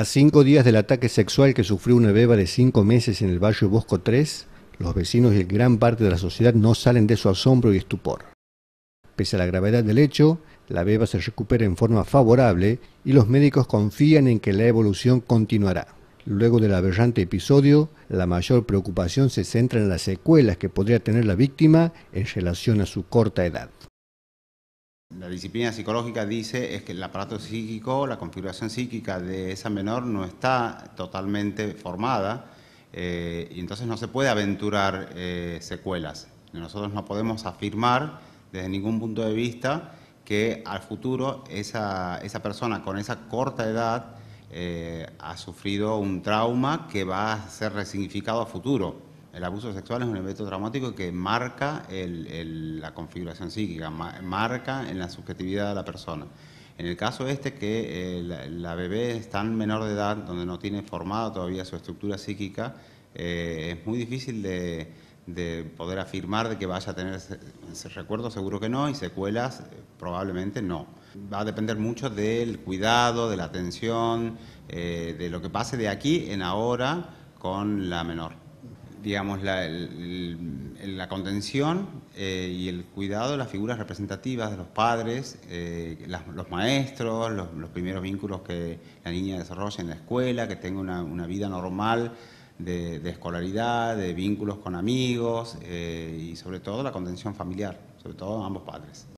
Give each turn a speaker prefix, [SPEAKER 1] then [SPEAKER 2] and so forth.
[SPEAKER 1] A cinco días del ataque sexual que sufrió una beba de cinco meses en el barrio Bosco 3, los vecinos y gran parte de la sociedad no salen de su asombro y estupor. Pese a la gravedad del hecho, la beba se recupera en forma favorable y los médicos confían en que la evolución continuará. Luego del aberrante episodio, la mayor preocupación se centra en las secuelas que podría tener la víctima en relación a su corta edad.
[SPEAKER 2] La disciplina psicológica dice es que el aparato psíquico, la configuración psíquica de esa menor no está totalmente formada eh, y entonces no se puede aventurar eh, secuelas. Nosotros no podemos afirmar desde ningún punto de vista que al futuro esa, esa persona con esa corta edad eh, ha sufrido un trauma que va a ser resignificado a futuro. El abuso sexual es un evento traumático que marca la configuración psíquica, marca en la subjetividad de la persona. En el caso este que eh, la, bebé es tan menor de edad, donde no tiene formada todavía su estructura psíquica, eh, es muy difícil de, poder afirmar de que vaya a tener ese, recuerdo, seguro que no, y secuelas eh, probablemente no. Va a depender mucho del cuidado, de la atención, de lo que pase de aquí en ahora con la menor digamos, la, la contención eh, y el cuidado de las figuras representativas de los padres, eh, los maestros, los, primeros vínculos que la niña desarrolla en la escuela, que tenga una, vida normal de, escolaridad, de vínculos con amigos eh, y sobre todo la contención familiar, sobre todo ambos padres.